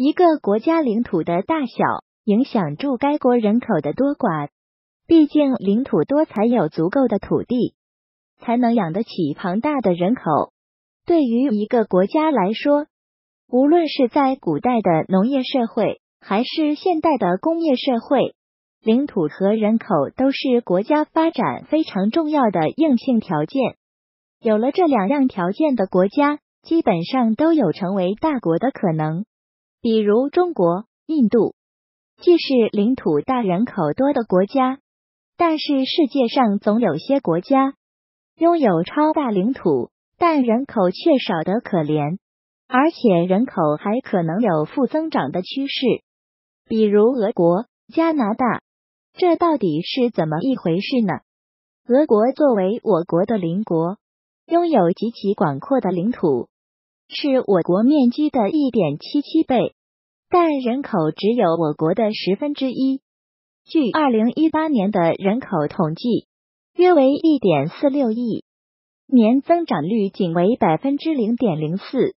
一个国家领土的大小影响住该国人口的多寡。毕竟领土多，才有足够的土地，才能养得起庞大的人口。对于一个国家来说，无论是在古代的农业社会，还是现代的工业社会，领土和人口都是国家发展非常重要的硬性条件。有了这两样条件的国家，基本上都有成为大国的可能。比如中国、印度，既是领土大、人口多的国家，但是世界上总有些国家拥有超大领土，但人口却少得可怜。而且人口还可能有负增长的趋势，比如俄国、加拿大，这到底是怎么一回事呢？俄国作为我国的邻国，拥有极其广阔的领土，是我国面积的一点七七倍，但人口只有我国的十分之一。据二零一八年的人口统计，约为一点四六亿，年增长率仅为百分之零点零四。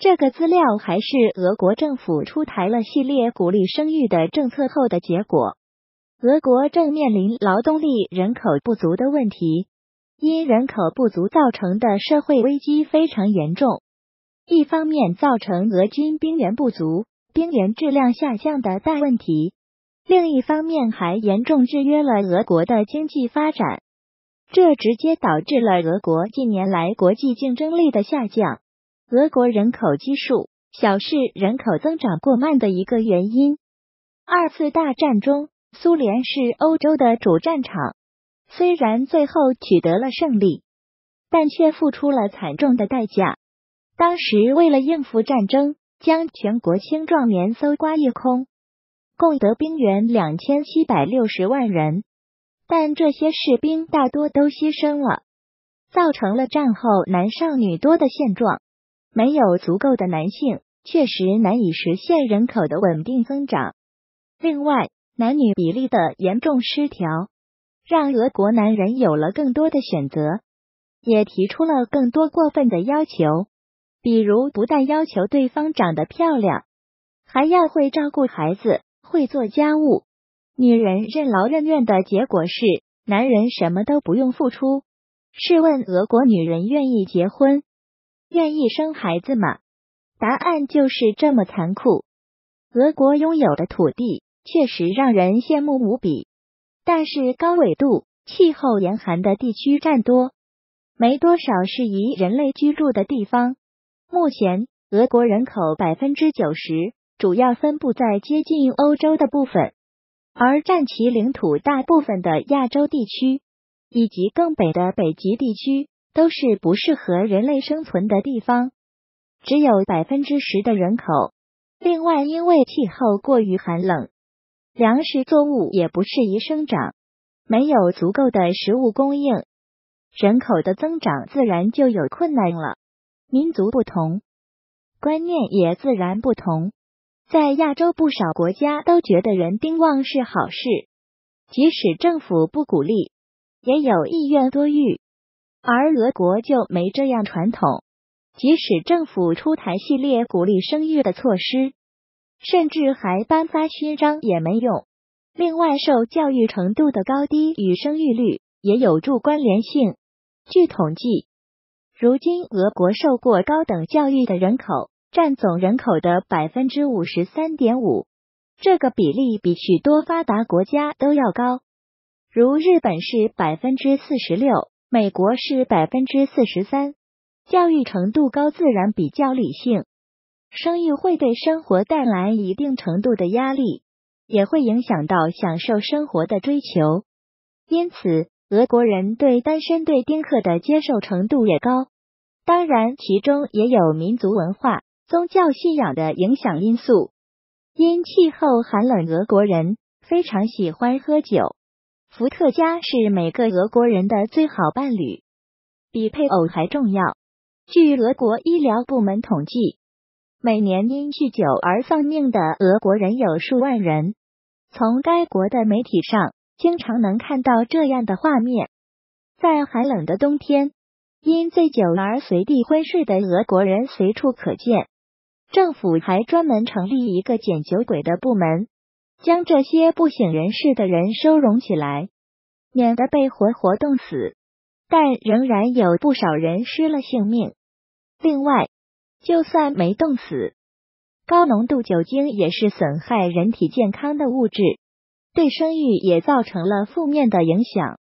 这个资料还是俄国政府出台了系列鼓励生育的政策后的结果。俄国正面临劳动力人口不足的问题，因人口不足造成的社会危机非常严重。一方面造成俄军兵源不足、兵员质量下降的大问题，另一方面还严重制约了俄国的经济发展，这直接导致了俄国近年来国际竞争力的下降。俄国人口基数小是人口增长过慢的一个原因。二次大战中，苏联是欧洲的主战场，虽然最后取得了胜利，但却付出了惨重的代价。当时为了应付战争，将全国青壮年搜刮一空，共得兵员两千七百六十万人，但这些士兵大多都牺牲了，造成了战后男少女多的现状。没有足够的男性，确实难以实现人口的稳定增长。另外，男女比例的严重失调，让俄国男人有了更多的选择，也提出了更多过分的要求。比如，不但要求对方长得漂亮，还要会照顾孩子、会做家务。女人任劳任怨的结果是，男人什么都不用付出。试问，俄国女人愿意结婚？愿意生孩子吗？答案就是这么残酷。俄国拥有的土地确实让人羡慕无比，但是高纬度、气候严寒的地区占多，没多少适宜人类居住的地方。目前，俄国人口百分之九十主要分布在接近欧洲的部分，而占其领土大部分的亚洲地区以及更北的北极地区。都是不适合人类生存的地方，只有百分之十的人口。另外，因为气候过于寒冷，粮食作物也不适宜生长，没有足够的食物供应，人口的增长自然就有困难了。民族不同，观念也自然不同。在亚洲不少国家都觉得人丁旺是好事，即使政府不鼓励，也有意愿多育。而俄国就没这样传统，即使政府出台系列鼓励生育的措施，甚至还颁发勋章也没用。另外，受教育程度的高低与生育率也有助关联性。据统计，如今俄国受过高等教育的人口占总人口的百分之五十三点五，这个比例比许多发达国家都要高，如日本是百分之四十六。美国是百分之四十三，教育程度高自然比较理性。生育会对生活带来一定程度的压力，也会影响到享受生活的追求。因此，俄国人对单身对丁克的接受程度也高。当然，其中也有民族文化、宗教信仰的影响因素。因气候寒冷，俄国人非常喜欢喝酒。伏特加是每个俄国人的最好伴侣，比配偶还重要。据俄国医疗部门统计，每年因酗酒而丧命的俄国人有数万人。从该国的媒体上，经常能看到这样的画面：在寒冷的冬天，因醉酒而随地昏睡的俄国人随处可见。政府还专门成立一个捡酒鬼的部门，将这些不省人事的人收容起来，免得被活活冻死。但仍然有不少人失了性命。另外，就算没冻死，高浓度酒精也是损害人体健康的物质，对生育也造成了负面的影响。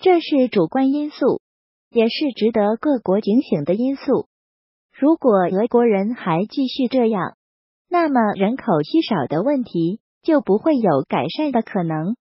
这是主观因素，也是值得各国警醒的因素。如果俄国人还继续这样，那么人口稀少的问题就不会有改善的可能。